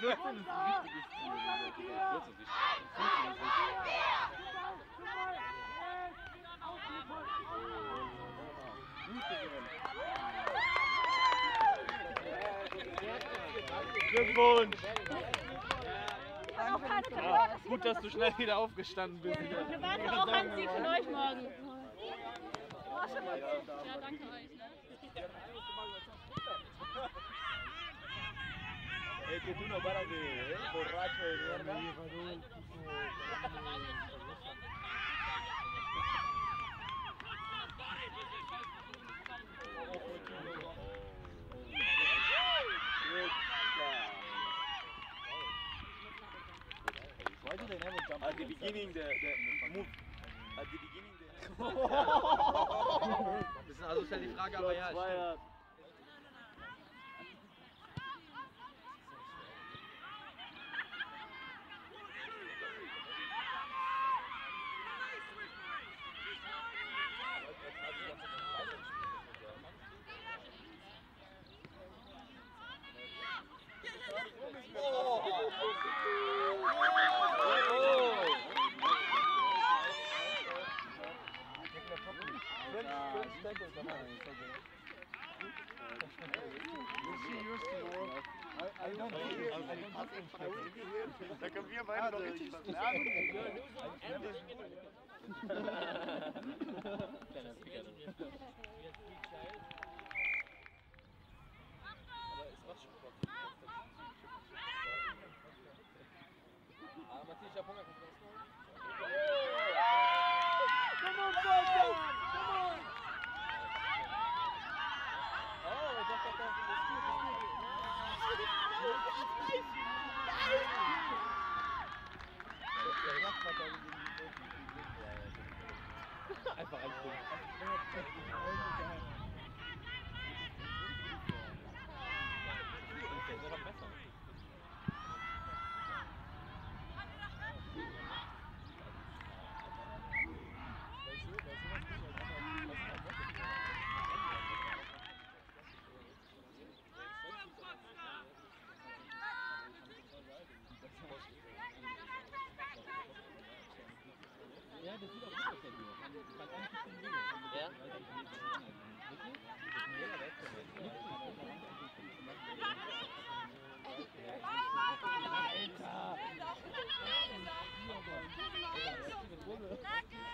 14 ist ein wichtiges Ziel. Das ist wichtig. Glückwunsch! Noch keine Ja, gut, dass du schnell wieder aufgestanden bist. Wir warten auch an Sie von euch morgen. Ja, danke euch. Es que tú no paras de ¿eh? borracho de mierda. Why do they never jump at the beginning the, the move at the beginning the Bisschen asozial die Frage, aber ja, stimmt. Da können wir beide noch richtig was lernen. Einfach ein Punkt. Ja, das sieht auch gut aus, der sehen. Ja? Wirklich?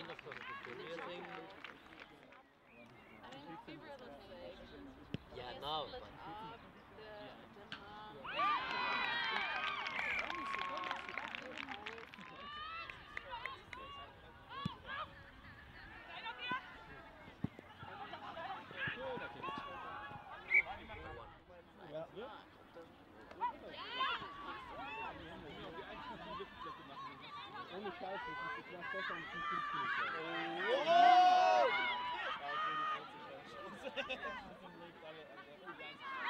mean, that's not a peculiar thing. I mean, people look like. Yeah, no. Oh!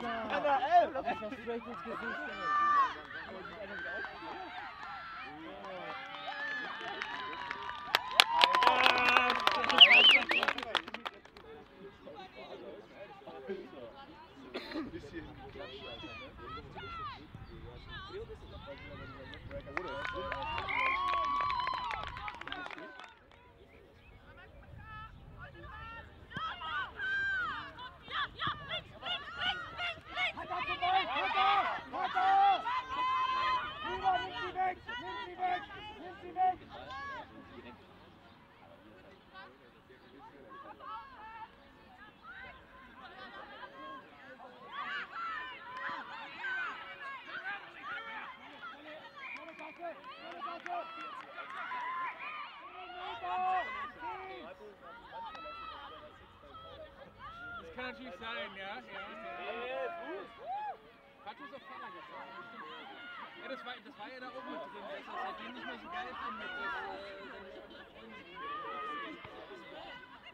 Das kann natürlich sein, ja. ja, ja. Patus auf Fahrrad jetzt. Ja, das war, das war ja da oben drin, dass er seitdem nicht mehr so geil findet, dass äh.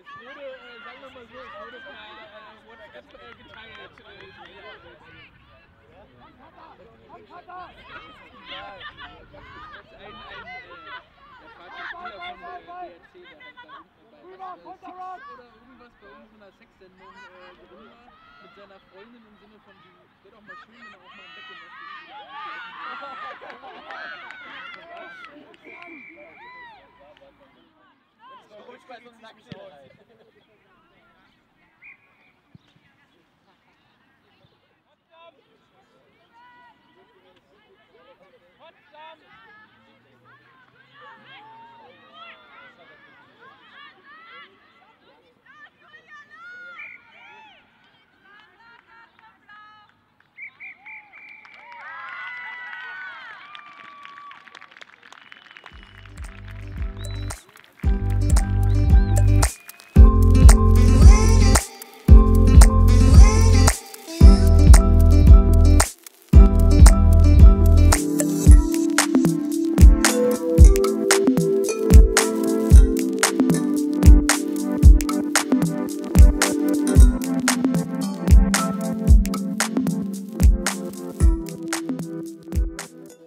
Es wurde, äh, sagen wir mal so, es wurde per äh, WhatsApp äh, geteilt. Äh, ein, ein, äh, der Vater von äh, DRC, der halt da unten bei was, äh, Six oder irgendwas bei irgendeiner Sexsendung äh, drin war, mit seiner Freundin im Sinne von, es wäre doch mal schön, wenn er auch mal im Bett gemacht Ruhig bei so einem Nacktschau.